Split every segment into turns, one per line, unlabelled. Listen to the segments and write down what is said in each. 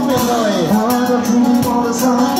Tell me, how do you fall asleep?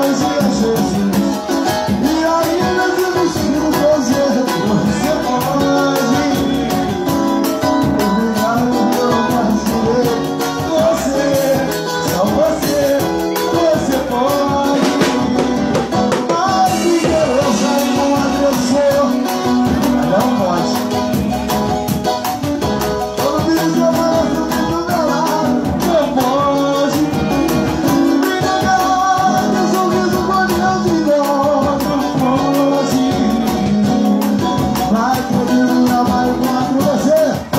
Yanına maymun arkadaşı.